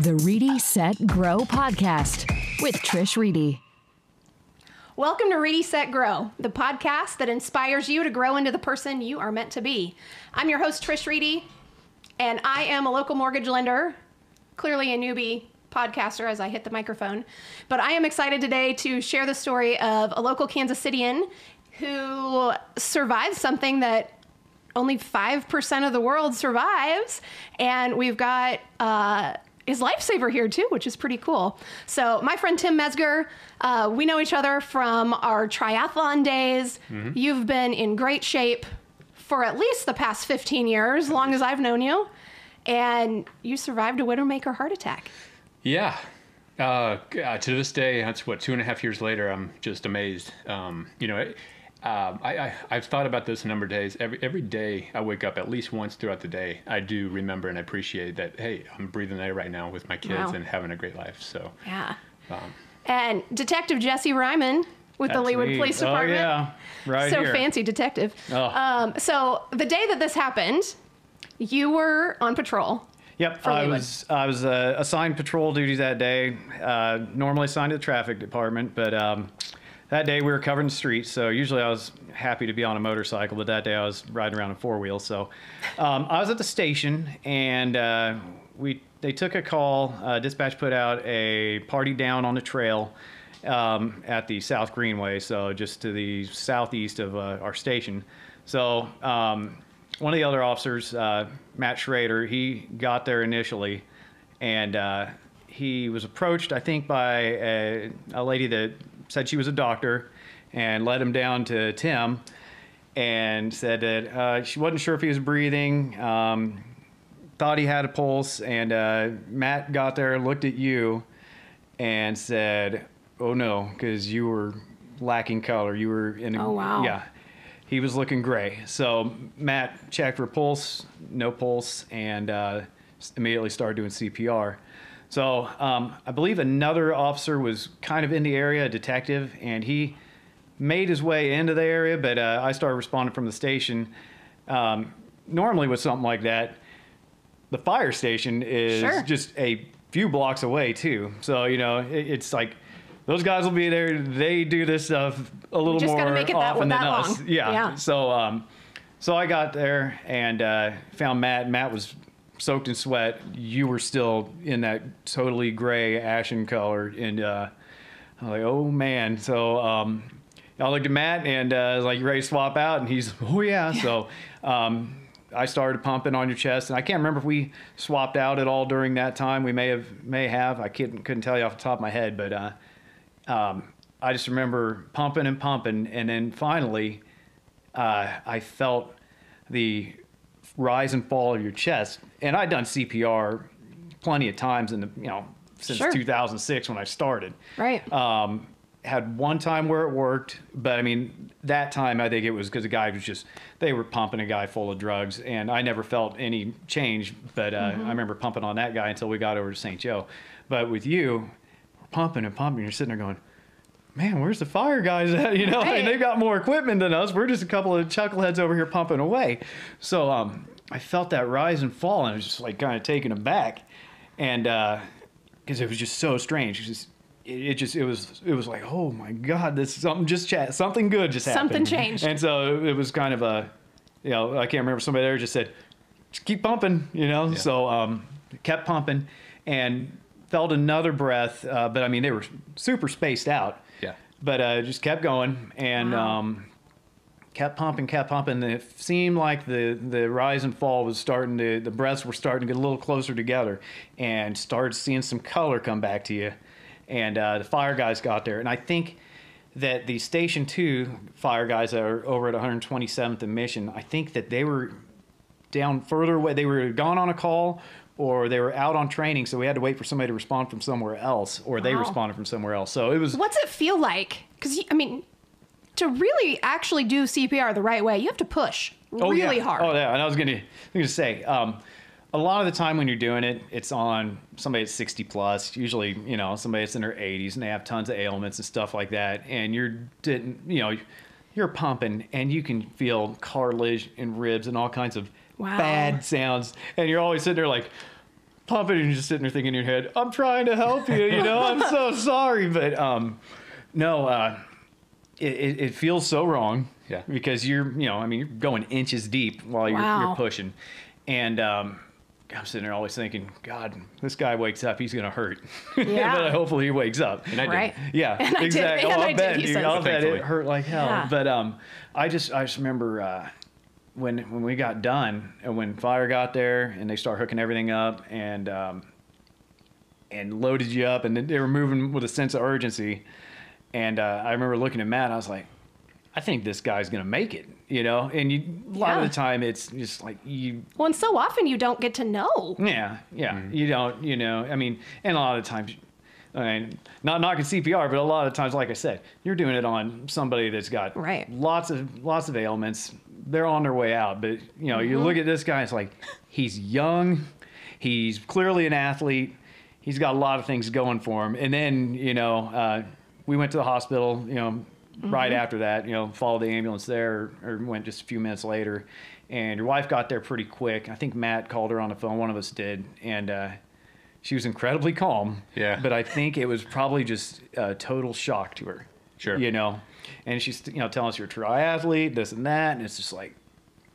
The Reedy Set Grow podcast with Trish Reedy. Welcome to Reedy Set Grow, the podcast that inspires you to grow into the person you are meant to be. I'm your host, Trish Reedy, and I am a local mortgage lender, clearly a newbie podcaster as I hit the microphone. But I am excited today to share the story of a local Kansas Cityan who survived something that only 5% of the world survives. And we've got uh, his lifesaver here too, which is pretty cool. So, my friend Tim Mezger, uh, we know each other from our triathlon days. You've been in great shape for at least the past 15 years, as long as I've known you. And you survived a Widowmaker heart attack. Yeah. Uh, uh, to this day, that's what two and a half years later. I'm just amazed. Um, you know, it, um, I, I I've thought about this a number of days. Every every day I wake up, at least once throughout the day, I do remember and appreciate that. Hey, I'm breathing air right now with my kids Wow. and having a great life. So Yeah. um, And Detective Jesse Ryman with the That's Leawood me. Police Oh, Department. yeah. Right so here. fancy detective. Oh. Um, so the day that this happened, you were on patrol. Yep, for I Leawood. was I was uh, assigned patrol duties that day. Uh, normally assigned to the traffic department, but um, that day we were covering the streets. So usually I was happy to be on a motorcycle, but that day I was riding around in four wheels. So um, I was at the station, and uh, we they took a call. Uh, dispatch put out a party down on the trail um, at the South Greenway, so just to the southeast of uh, our station. So um, one of the other officers, uh, Matt Schrader, he got there initially, and uh, he was approached, I think, by a, a lady that said she was a doctor, and led him down to Tim, and said that uh, she wasn't sure if he was breathing. Um, thought he had a pulse, and uh, Matt got there, looked at you, and said, "Oh no, because you were lacking color. You were in a Oh, wow. yeah." He was looking gray. So Matt checked for pulse, no pulse, and uh, immediately started doing CPR. So um, I believe another officer was kind of in the area, a detective, and he made his way into the area, but uh, I started responding from the station. Um, normally, with something like that, the fire station is Sure. just a few blocks away too. So you know, it, it's like those guys will be there. They do this stuff a little more make it often that than us. Yeah. Yeah. So um, so I got there and uh, found Matt. Matt was soaked in sweat. You were still in that totally gray ashen color, and uh, I was like, oh man. So um, I looked at Matt and uh, I was like, you ready to swap out? And he's, oh yeah. So um, I started pumping on your chest, and I can't remember if we swapped out at all during that time. We may have, may have. I couldn't couldn't tell you off the top of my head, but uh, um, I just remember pumping and pumping, and then finally, uh, I felt the rise and fall of your chest. And I'd done CPR plenty of times in the you know since Sure. 2006 when I started. Right. Um, had one time where it worked, but I mean that time I think it was because the guy was just they were pumping a guy full of drugs, and I never felt any change. But uh, I remember pumping on that guy until we got over to St. Joe. But with you, we're pumping and pumping. You're sitting there going, man, where's the fire guys at? You know, Right. and they've got more equipment than us. We're just a couple of chuckleheads over here pumping away. So um, I felt that rise and fall, and I was just like kind of taken aback, and because it was just so strange. It just, it, it just, it was, it was like, oh my god, this something just chat, something good just happened. Something changed. and so it was kind of a, you know, I can't remember somebody there just said, just keep pumping, you know. So um, kept pumping, and felt another breath, uh, but I mean they were super spaced out. Yeah. But uh, just kept going and Wow. um, kept pumping, kept pumping. And it seemed like the the rise and fall was starting to the breaths were starting to get a little closer together, and started seeing some color come back to you. And uh, the fire guys got there, and I think that the Station Two fire guys that are over at 127th and Mission, I think that they were down further away. They were gone on a call or they were out on training, so we had to wait for somebody to respond from somewhere else, or they responded from somewhere else. So it was What's it feel like? Because, I mean, to really actually do CPR the right way, you have to push really yeah. hard. Oh yeah, and I was gonna, I was gonna say, um, a lot of the time when you're doing it, it's on somebody that's 60 plus, usually you know somebody that's in their 80s and they have tons of ailments and stuff like that, and you're didn't you know you're pumping and you can feel cartilage and ribs and all kinds of Wow. bad sounds, and you're always sitting there like. pumping and you're just sitting there thinking in your head, I'm trying to help you, you know, I'm so sorry. But um, no, uh, it, it, it feels so wrong. Yeah. Because you're, you know, I mean, you're going inches deep while you're, Wow. you're pushing. And um, I'm sitting there always thinking, God, this guy wakes up, he's going to hurt. Yeah. but hopefully he wakes up. And I did. Right. Yeah, And I did- exactly. oh, I I bet, he dude. I'll bet it hurt like hell. Yeah. But um, I just I just remember uh, when when we got done and when fire got there and they start hooking everything up and um, and loaded you up and they were moving with a sense of urgency. And uh, I remember looking at Matt. I was like, I think this guy's gonna make it. You know, and you, a lot Yeah. of the time it's just like you Well, and so often you don't get to know. yeah, yeah. You don't, you know, I mean, and a lot of times, I mean, not knocking CPR, but a lot of times, like I said, you're doing it on somebody that's got Right. lots of lots of ailments. They're on their way out, but you know, you look at this guy. It's like he's young, he's clearly an athlete. He's got a lot of things going for him. And then, you know, uh, we went to the hospital. You know, right after that, you know, followed the ambulance there, or, or went just a few minutes later. And your wife got there pretty quick. I think Matt called her on the phone. One of us did, and uh, she was incredibly calm. Yeah. But I think it was probably just a total shock to her. Sure. You know, and she's you know telling us you're a triathlete, this and that, and it's just like,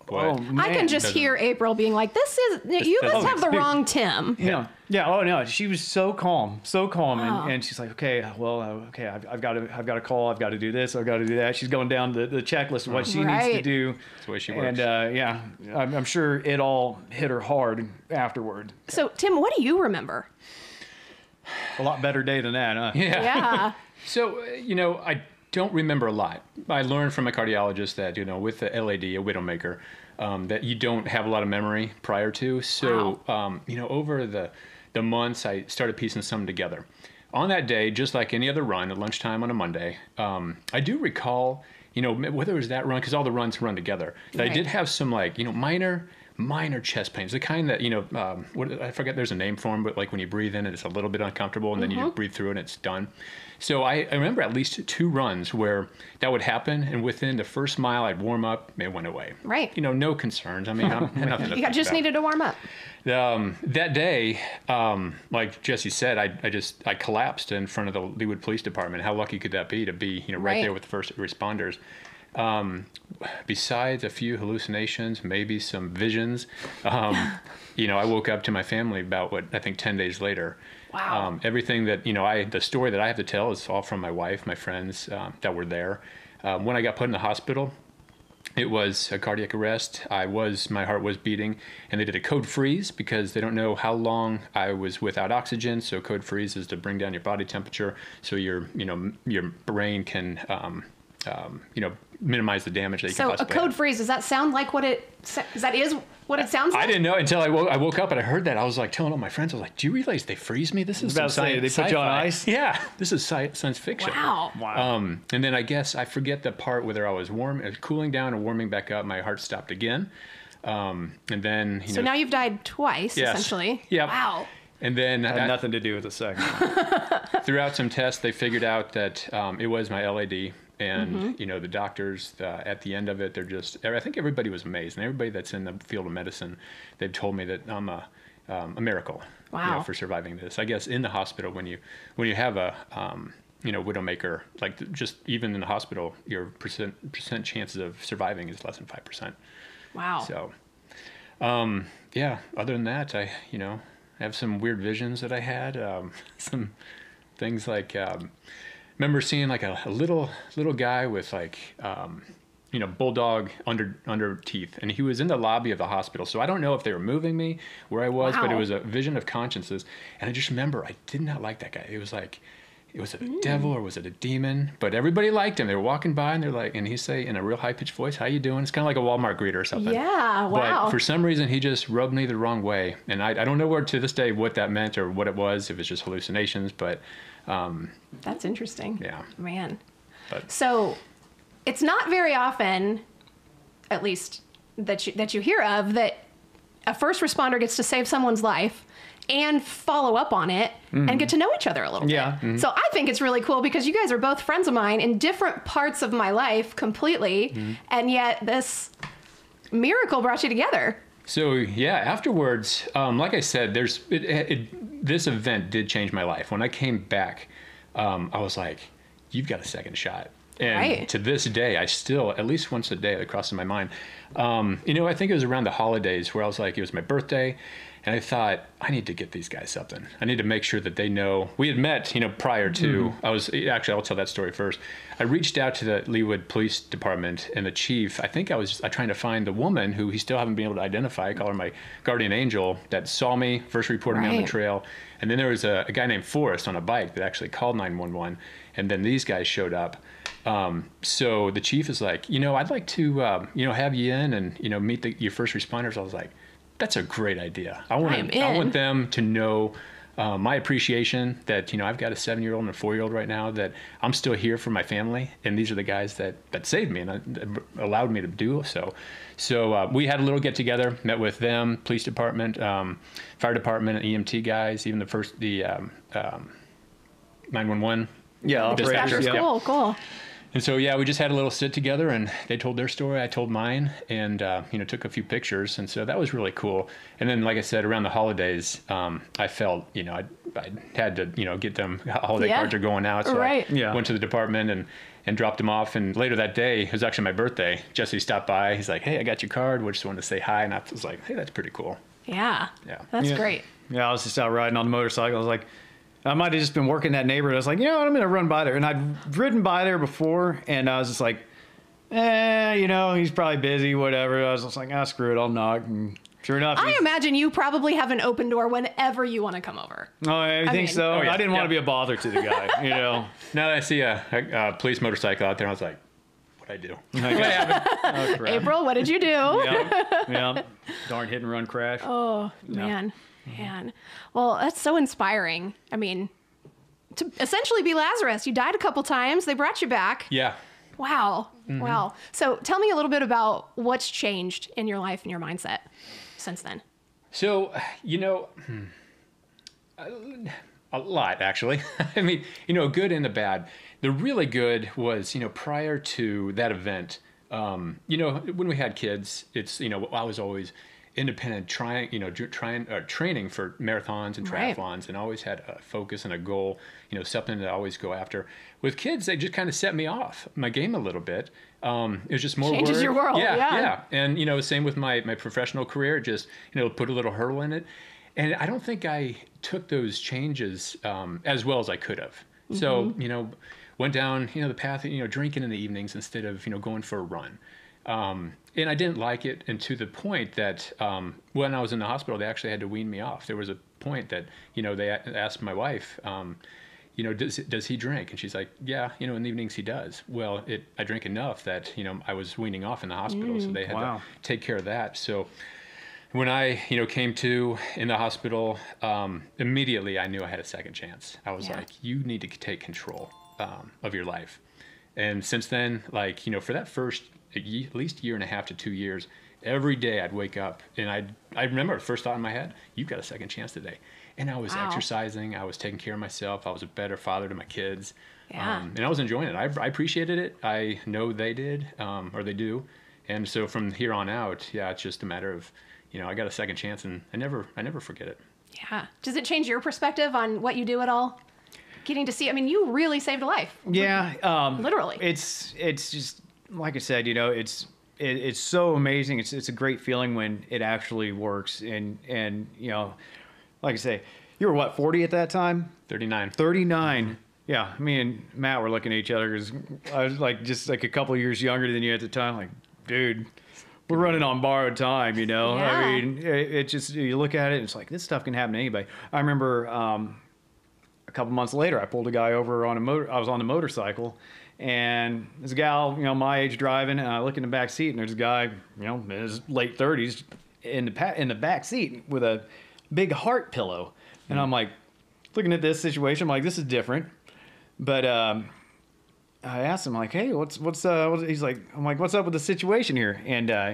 Boy. oh I can just doesn't- hear April being like, "This is you must doesn't have the make- wrong Tim." Yeah. Yeah. Oh no, she was so calm, so calm, Wow. and, and she's like, okay, well, uh, okay, I've, I've got to, I've got to call, I've got to do this, I've got to do that. She's going down the, the checklist of what she needs to do. That's the way she And works. uh, yeah, I'm, I'm sure it all hit her hard afterward. So, Tim, what do you remember? A lot better day than that, huh? Yeah. Yeah. So, uh, you know, I don't remember a lot. I learned from a cardiologist that, you know, with the LAD, a widowmaker, um, that you don't have a lot of memory prior to. So, um, you know, over the, the months, I started piecing some together. On that day, just like any other run at lunchtime on a Monday, um, I do recall, you know, whether it was that run, because all the runs run together, that I did have some, like, you know, minor minor chest pains, the kind that you know, um, what I forget. There's a name for them, but like when you breathe in, and it's a little bit uncomfortable, and then Mm-hmm. you breathe through, and it's done. So I, I remember at least two runs where that would happen, and within the first mile, I'd warm up, and it went away. Right. You know, no concerns. I mean, I'm nothing. You just about. needed to warm up. Um, that day, um, like Jesse said, I, I just I collapsed in front of the Leawood Police Department. How lucky could that be to be you know right, Right. there with the first responders? Um, besides a few hallucinations, maybe some visions, um, you know, I woke up to my family about what I think ten days later. Wow. Um, everything that you know, I the story that I have to tell is all from my wife, my friends um, that were there. Um, when I got put in the hospital, it was a cardiac arrest. I was, my heart was beating, and they did a code freeze because they don't know how long I was without oxygen. So code freeze is to bring down your body temperature, so your, you know, your brain can, um, you know, minimize the damage that you So, can a code have. freeze, does that sound like what it sa- that is what it sounds like? I didn't know until I woke, I woke up and I heard that. I was like telling all my friends, I was like, "Do you realize they freeze me? This is about some to say, science, they put you on ice? Yeah, this is sci- science fiction. Wow. Um, and then I guess I forget the part whether I was warm, uh, cooling down, and warming back up. My heart stopped again, um, and then you So know, now you've died twice, Yes. essentially. Yeah. Wow. and then Had I- nothing to do with the second. throughout some tests, they figured out that um, it was my LAD. And Mm-hmm. you know the doctors uh, at the end of it, they're just. I think everybody was amazed, and everybody that's in the field of medicine, they've told me that I'm a, um, a miracle. You know, for surviving this. I guess in the hospital when you when you have a um, you know widowmaker, like just even in the hospital, your percent percent chances of surviving is less than five percent. Wow. So, um, yeah. Other than that, I you know I have some weird visions that I had. Um, some things like um, remember seeing like a, a little little guy with like um, you know bulldog under under teeth, and he was in the lobby of the hospital. So I don't know if they were moving me where I was, but it was a vision of consciences. And I just remember I did not like that guy. It was like. It was it a devil or was it a demon? But everybody liked him. They were walking by and they're like, and he say in a real high pitched voice, "How you doing?" It's kind of like a Walmart greeter or something. Yeah, wow. But for some reason, he just rubbed me the wrong way, and I, I don't know where to this day what that meant or what it was. If it's just hallucinations, but Um, That's interesting. yeah, Man. But- so it's not very often, at least that you that you hear of, that a first responder gets to save someone's life and follow up on it and mm-hmm. get to know each other a little bit. Yeah. bit. Mm-hmm. So I think it's really cool because you guys are both friends of mine in different parts of my life completely, mm-hmm. and yet this miracle brought you together. So yeah, afterwards, um, like I said, there's it, it, this event did change my life. When I came back, um, I was like, "You've got a second shot." And Right. to this day, I still, at least once a day, it crosses my mind. Um, you know, I think it was around the holidays where I was like, it was my birthday, and I thought, I need to get these guys something. I need to make sure that they know. We had met, you know, prior to. I was actually, I'll tell that story first. I reached out to the Leawood Police Department and the chief. I think I was trying to find the woman who he still haven't been able to identify. I call her my guardian angel that saw me first reported me on the trail. And then there was a, a guy named Forrest on a bike that actually called 911. And then these guys showed up. Um, so the chief is like, you know, I'd like to, um, you know, have you in and you know meet the, your first responders. I was like, that's a great idea. I want I'm I want them to know uh, my appreciation that you know I've got a seven year old and a four year old right now that I'm still here for my family, and these are the guys that that saved me and uh, allowed me to do so. So uh, we had a little get together, met with them, police department, um, fire department, EMT guys, even the first the um, um, 911 Yeah, Dispatchers, operators. yeah. Yeah. Cool, cool. And so yeah, we just had a little sit together, and they told their story, I told mine, and uh, you know took a few pictures, and so that was really cool. And then, like I said, around the holidays, um, I felt you know I I had to you know get them holiday Yeah. cards are going out, so Right. I Yeah. went to the department and and dropped them off. And later that day, it was actually my birthday. Jesse stopped by. He's like, "Hey, I got your card. We just wanted to say hi." And I was like, "Hey, that's pretty cool." Yeah. Yeah. That's Yeah. great. Yeah, I was just out riding on the motorcycle. I was like, I might have just been working that neighborhood. I was like, you know what, I'm going to run by there. And I'd ridden by there before, and I was just like, eh, you know, he's probably busy, whatever. I was just like, ah, screw it, I'll knock. And sure enough, I imagine you probably have an open door whenever you want to come over. Oh, I think mean- so. Oh, yeah, I didn't want yeah. to be a bother to the guy, you know. Now that I see a, a, a police motorcycle out there, I was like, "What I do?" Oh. April, what did you do? Yeah, yeah. Darn hit and run crash. Oh, man. Man. Well, that's so inspiring. I mean, to essentially be Lazarus, you died a couple times. They brought you back. Yeah. Wow. Mm-hmm. Wow. So tell me a little bit about what's changed in your life and your mindset since then. So, you know, hmm, a- a lot actually. I mean, you know, good and the bad. The really good was, you know, prior to that event, um, you know, when we had kids, it's, you know, I was always independent, trying, you know, trying, uh, training for marathons and Right. triathlons, and always had a focus and a goal, you know, something to always go after. With kids, they just kind of set me off my game a little bit. Um, it was just more Changes your world, yeah. yeah, and you know, same with my my professional career. Just you know, put a little hurdle in it, and I don't think I took those changes um, as well as I could have. So Mm-hmm. you know, went down you know the path you know drinking in the evenings instead of you know going for a run. Um, and I didn't like it, and to the point that um, when I was in the hospital, they actually had to wean me off. There was a point that you know they asked my wife, um, you know, does does he drink? And she's like, yeah, you know, in the evenings he does. Well, it I drink enough that you know I was weaning off in the hospital, so they had Wow. to take care of that. So when I you know came to in the hospital, um, immediately I knew I had a second chance. I was Yeah. like, you need to take control um, of your life. And since then, like you know, for that first at least year and a half to two years, every day I'd wake up and I I remember the first thought in my head, you've got a second chance today. And I was Wow. exercising, I was taking care of myself, I was a better father to my kids, Yeah. um, and I was enjoying it. I, I appreciated it. I know they did, um, or they do. And so from here on out, yeah, it's just a matter of, you know, I got a second chance, and I never I never forget it. Yeah. Does it change your perspective on what you do at all? Getting to see, I mean, you really saved a life. Yeah, um, Literally. It's it's just like I said, you know, it's it, it's so amazing. It's it's a great feeling when it actually works, and and you know, like I say, you were what forty at that time, Thirty nine. thirty nine. Yeah, me and Matt were looking at each other because I was like just like a couple years younger than you at the time. Like, dude, we're running on borrowed time, you know. Yeah. I mean, it, it just you look at it, and it's like this stuff can happen to anybody. I remember um, a couple months later, I pulled a guy over on a motor. I was on the motorcycle, and a gal, you know, my age driving, and I look in the back seat, and there's a guy, you know, in his late thirties, in the pa- in the back seat with a big heart pillow, and I'm like, looking at this situation, I'm like, this is different, but um, I asked him like, hey, what's what's uh, what's, he's like, I'm like, what's up with the situation here, and uh,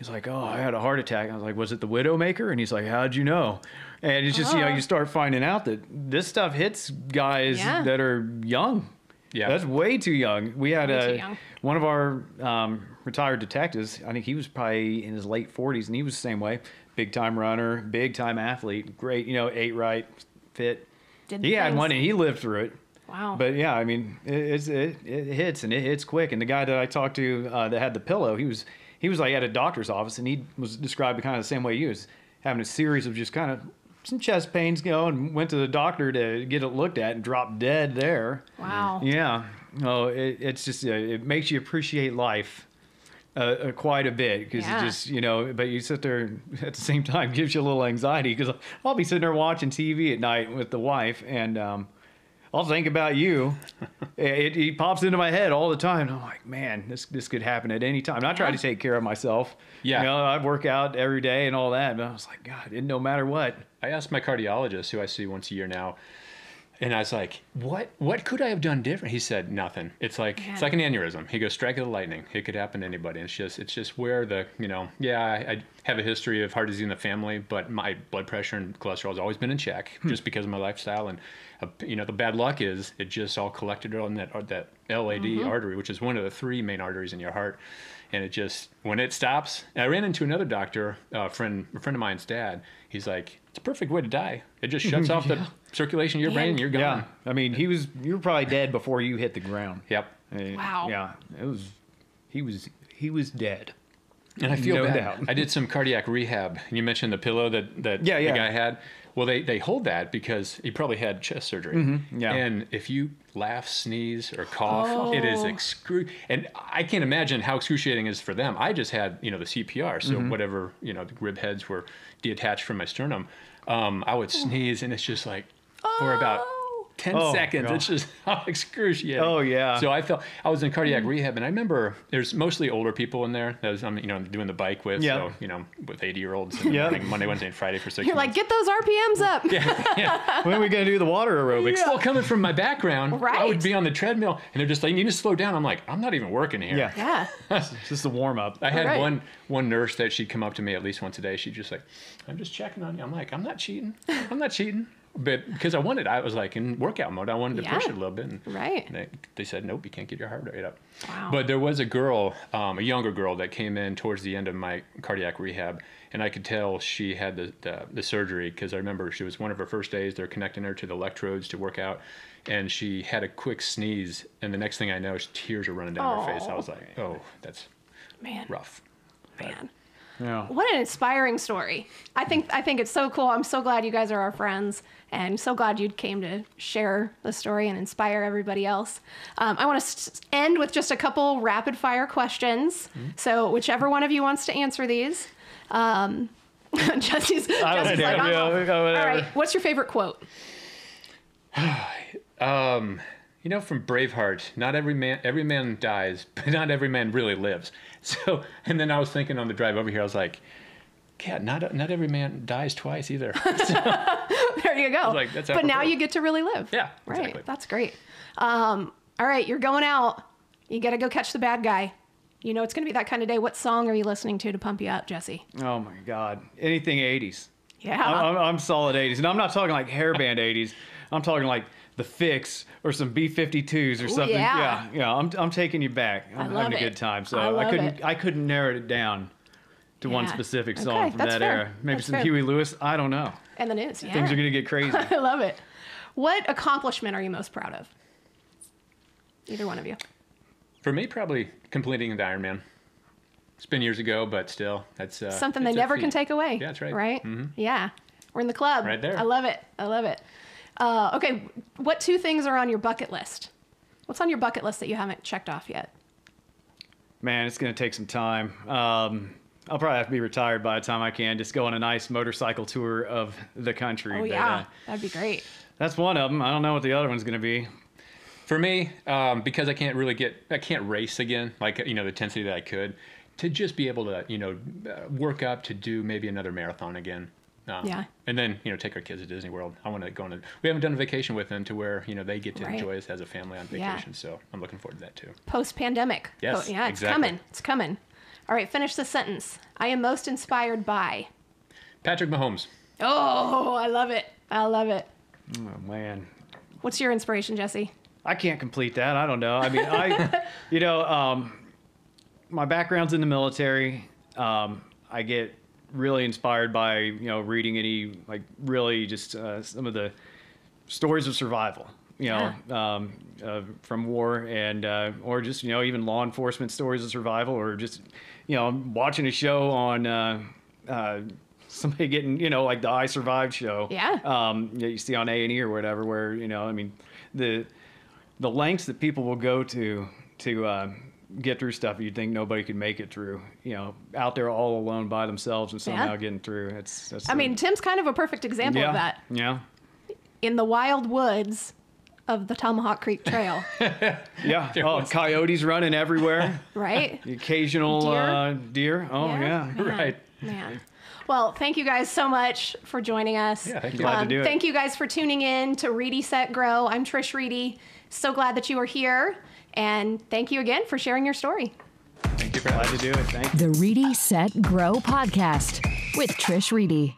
He's like, oh, I had a heart attack. I was like, was it the Widowmaker? And he's like, how'd you know? And it's just, you know, Oh. you start finding out that this stuff hits guys Yeah. that are young. Yeah. That's way too young. We had Way a young. one of our um, retired detectives. I think he was probably in his late 40s, and he was the same way. Big time runner, big time athlete, great. You know, ate right, fit. Did he had things. one, and he lived through it. Wow. But yeah, I mean, it, it's, it, it hits and it hits quick. And the guy that I talked to uh, that had the pillow, he was he was like at a doctor's office, and he was described kind of the same way you was having a series of just kind of some chest pains Go and Went to the doctor to get it looked at and dropped dead there. wow. Yeah. Oh, it, it's just uh, it makes you appreciate life uh, uh, quite a bit because Yeah. it just you know. But you sit there at the same time gives you a little anxiety because I'll be sitting there watching TV at night with the wife and. Um, I'll think about you. It, it pops into my head all the time. I'm like, man, this this could happen at any time. And I try to take care of myself. Yeah. You know, I work out every day and all that. But I was like, God, it, no matter what. I asked my cardiologist, who I see once a year now, and I was like, "What? What could I have done different?" He said, "Nothing. It's like Man. it's like an aneurysm." He goes, "Strike of the lightning. It could happen to anybody. It's just it's just where the you know yeah I, I have a history of heart disease in the family, but my blood pressure and cholesterol has always been in check just because of my lifestyle and uh, you know the bad luck is it just all collected on that that LAD artery, which is one of the three main arteries in your heart." And it just when it stops, I ran into another doctor, a friend, a friend of mine's dad. He's like, "It's a perfect way to die. It just shuts off the circulation of your brain, and you're gone." Yeah. I mean, he was. You were probably dead before you hit the ground. Yep. Uh, Wow. Yeah. It was. He was. He was dead. And I feel No bad. doubt. I did some cardiac rehab. And you mentioned the pillow that, that Yeah, yeah. the guy had. Well, they, they hold that because he probably had chest surgery. Mm-hmm. yeah. And if you laugh, sneeze, or cough, it is Oh. excru. And I can't imagine how excruciating it is for them. I just had, you know, the CPR. So Mm-hmm. whatever, you know, the rib heads were detached from my sternum. Um, I would sneeze and it's just like for about Oh. 10 Oh, seconds. God. It's just how excruciating. Oh, yeah. So I felt I was in Mm. cardiac rehab, and I remember there's mostly older people in there. That was, I'm, you know, doing the bike with. Yeah. So, you know, with 80 year olds. Yeah. Monday, Wednesday, and Friday for six You're like, get those RPMs up. Yeah. when are we gonna do the water aerobics? Well, coming from my background, right. I would be on the treadmill, and they're just like, "You need to slow down." I'm like, "I'm not even working here." Yeah. yeah. It's just a warm up. I had Right. one one nurse that she'd come up to me at least once a day. She'd just like, "I'm just checking on you." I'm like, "I'm not cheating. I'm not cheating." But because I wanted, I was like in workout mode. I wanted to push it a little bit. And Right. they, they said, "Nope, you can't get your heart rate up." Wow. But there was a girl, um, a younger girl, that came in towards the end of my cardiac rehab, and I could tell she had the the, the surgery because I remember she was one of her first days. They're connecting her to the electrodes to work out, and she had a quick sneeze, and the next thing I know, tears are running down her face. I was like, "Oh, that's Man. rough." Man. Yeah. What an inspiring story. I think I think it's so cool. I'm so glad you guys are our friends and so glad you came to share the story and inspire everybody else. Um, I want to end with just a couple rapid fire questions. Mm-hmm. So whichever one of you wants to answer these. Um, Jesse's, Jesse's like. Yeah, All right. What's your favorite quote? Um, you know, from Braveheart, not every man every man dies, but not every man really lives. So, and then I was thinking on the drive over here, I was like, "Yeah, not not every man dies twice either." There you go. like, that's but now you get to really live. Yeah, Right. exactly. That's great. Um, all right, you're going out. You got to go catch the bad guy. You know it's going to be that kind of day. What song are you listening to to pump you up, Jesse? Oh my God. Anything 80s. Yeah. I'm, I'm, I'm solid 80s. And I'm not talking like hairband 80s. I'm talking like the Fixx or some B52s or something. yeah. yeah. Yeah. I'm, I'm taking you back. I'm love having a it. good time. So I I, couldn't it. I couldn't narrow it down to one Yeah. specific Okay, song from that fair. era. Maybe That's some fair. Huey Lewis. I don't know. and the news. Yeah. Things are going to get crazy. I love it. What accomplishment are you most proud of? Either one of you. For me, probably completing the Ironman. It's been years ago, but still, that's uh, Something they it's a never can take away. Yeah, that's right. Right? Mm-hmm. Yeah. We're in the club. Right there. I love it. I love it. Uh, okay. What two things are on your bucket list? What's on your bucket list that you haven't checked off yet? Man, it's going to take some time. Um, I'll probably have to be retired by the time I can just go on a nice motorcycle tour of the country. Oh, But, yeah. uh, That'd be great. that's one of them. I don't know what the other one's going to be. For me, um, because I can't really get, I can't race again, like you know the intensity that I could, to just be able to you know uh, work up to do maybe another marathon again. Um, Yeah. And then you know take our kids to Disney World. I want to go on. A, we haven't done a vacation with them to where you know they get to Right. enjoy us as a family on Yeah. vacation. So I'm looking forward to that too. Post pandemic. Yes, yeah, it's exactly. coming. It's coming. All right, finish the sentence. I am most inspired by. Patrick Mahomes. Oh, I love it. I love it. Oh, man. What's your inspiration, Jesse? I can't complete that. I don't know. I mean, I, you know, um, my background's in the military. Um, I get really inspired by you know reading any like really just uh, some of the stories of survival. You know, um, uh, from war and uh, or just you know even law enforcement stories of survival, or just you know watching a show on. Uh, uh, somebody getting, you know, like the I Survived show. Yeah. Um, you see on A and E or whatever, where you know, I mean, the the lengths that people will go to to uh, get through stuff you'd think nobody could make it through. You know, out there all alone by themselves and somehow Yeah. getting through. It's. That's I mean, Tim's kind of a perfect example yeah, of that. Yeah. In the wild woods of the Tomahawk Creek Trail, Yeah. Oh, coyotes running everywhere. right? The occasional Deer? uh, deer. Oh yeah. Man, Right. Man. Well, thank you guys so much for joining us. Yeah, thank you. Glad to do it. Thank you guys for tuning in to Reedy Set Grow. I'm Trish Reedy. So glad that you are here. And thank you again for sharing your story. Thank you for Glad having to do it. Thank you. The Reedy Set Grow podcast with Trish Reedy.